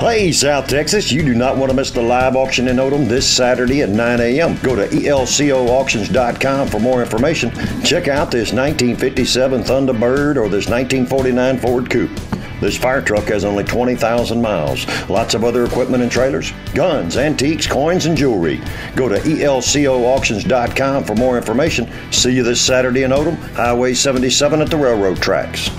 Hey, South Texas, you do not want to miss the live auction in Odem this Saturday at 9 a.m. Go to elcoauctions.com for more information. Check out this 1957 Thunderbird or this 1949 Ford Coupe. This fire truck has only 20,000 miles. Lots of other equipment and trailers, guns, antiques, coins, and jewelry. Go to elcoauctions.com for more information. See you this Saturday in Odem, Highway 77 at the railroad tracks.